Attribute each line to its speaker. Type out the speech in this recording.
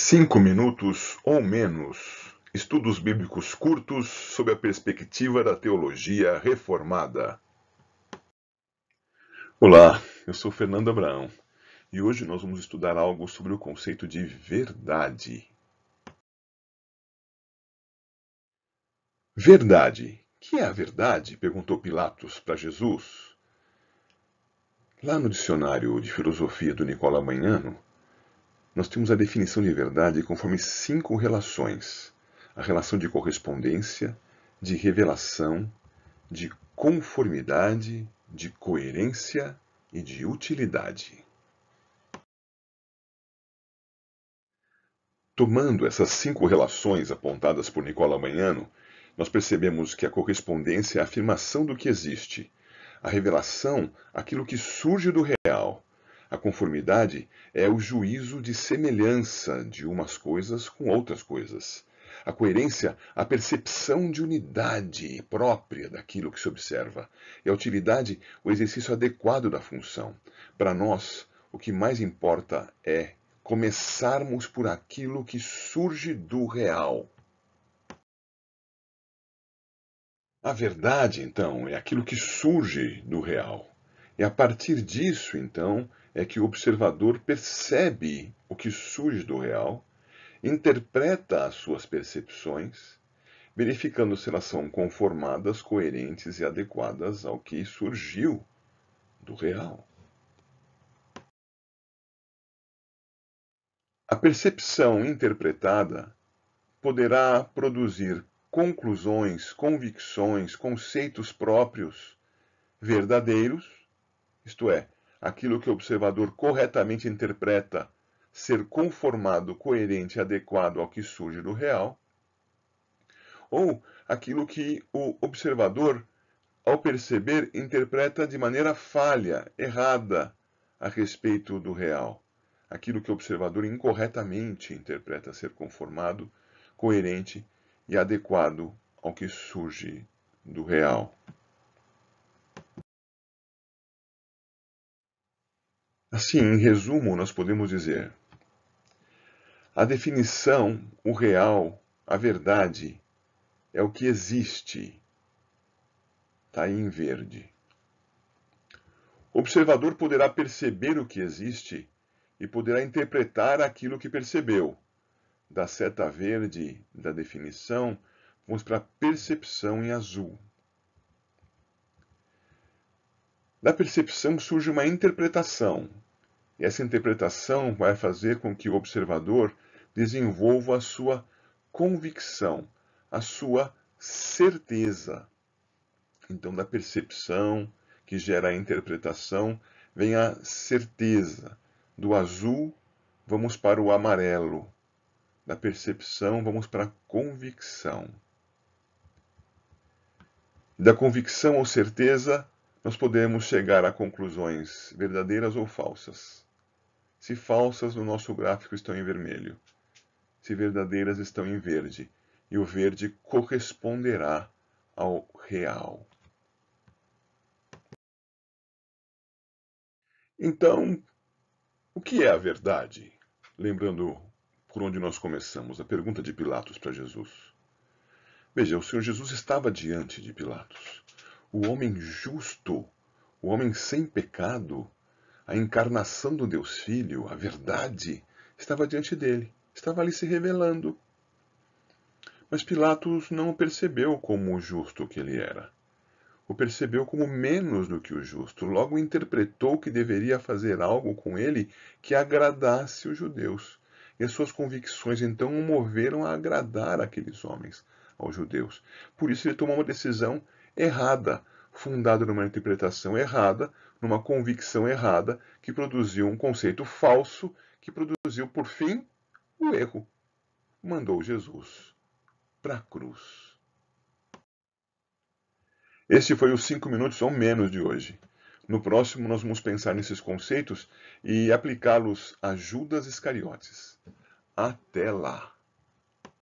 Speaker 1: Cinco minutos ou menos. Estudos bíblicos curtos sob a perspectiva da teologia reformada. Olá, eu sou Fernando Abraão e hoje nós vamos estudar algo sobre o conceito de verdade. Verdade. Que é a verdade? perguntou Pilatos para Jesus. Lá no dicionário de filosofia do Nicola Manhano, nós temos a definição de verdade conforme cinco relações: a relação de correspondência, de revelação, de conformidade, de coerência e de utilidade. Tomando essas cinco relações apontadas por Nicola Manhano, nós percebemos que a correspondência é a afirmação do que existe, a revelação, aquilo que surge do real, a conformidade é o juízo de semelhança de umas coisas com outras coisas. A coerência, a percepção de unidade própria daquilo que se observa. E a utilidade, o exercício adequado da função. Para nós, o que mais importa é começarmos por aquilo que surge do real. A verdade, então, é aquilo que surge do real. E a partir disso, então, é que o observador percebe o que surge do real, interpreta as suas percepções, verificando se elas são conformadas, coerentes e adequadas ao que surgiu do real. A percepção interpretada poderá produzir conclusões, convicções, conceitos próprios verdadeiros, isto é, aquilo que o observador corretamente interpreta ser conformado, coerente e adequado ao que surge do real, ou aquilo que o observador, ao perceber, interpreta de maneira falha, errada, a respeito do real. Aquilo que o observador incorretamente interpreta ser conformado, coerente e adequado ao que surge do real. Assim, em resumo, nós podemos dizer: a definição, o real, a verdade, é o que existe. Está aí em verde. O observador poderá perceber o que existe e poderá interpretar aquilo que percebeu. Da seta verde da definição, vamos para a percepção em azul. Da percepção surge uma interpretação. Essa interpretação vai fazer com que o observador desenvolva a sua convicção, a sua certeza. Então, da percepção que gera a interpretação, vem a certeza. Do azul, vamos para o amarelo. Da percepção, vamos para a convicção. Da convicção ou certeza, nós podemos chegar a conclusões verdadeiras ou falsas. Se falsas, no nosso gráfico estão em vermelho. Se verdadeiras, estão em verde. E o verde corresponderá ao real. Então, o que é a verdade? Lembrando por onde nós começamos, a pergunta de Pilatos para Jesus. Veja, o Senhor Jesus estava diante de Pilatos o homem justo, o homem sem pecado, a encarnação do Deus Filho, a verdade, estava diante dele, estava ali se revelando. Mas Pilatos não o percebeu como o justo que ele era. O percebeu como menos do que o justo, logo interpretou que deveria fazer algo com ele que agradasse os judeus. E as suas convicções então o moveram a agradar aqueles homens, aos judeus. Por isso ele tomou uma decisão errada, fundado numa interpretação errada, numa convicção errada, que produziu um conceito falso, que produziu, por fim, o erro. Mandou Jesus para a cruz. Este foi os cinco minutos ou menos de hoje. No próximo, nós vamos pensar nesses conceitos e aplicá-los a Judas Iscariotes. Até lá!